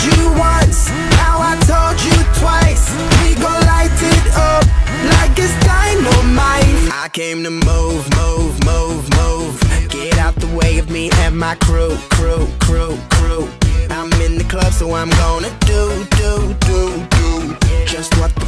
you once, now I told you twice, we gon' light it up like it's dynamite. I came to move, move, move, move. Get out the way of me and my crew, crew, crew, crew. I'm in the club, so I'm gonna do, do, do, do. Just what the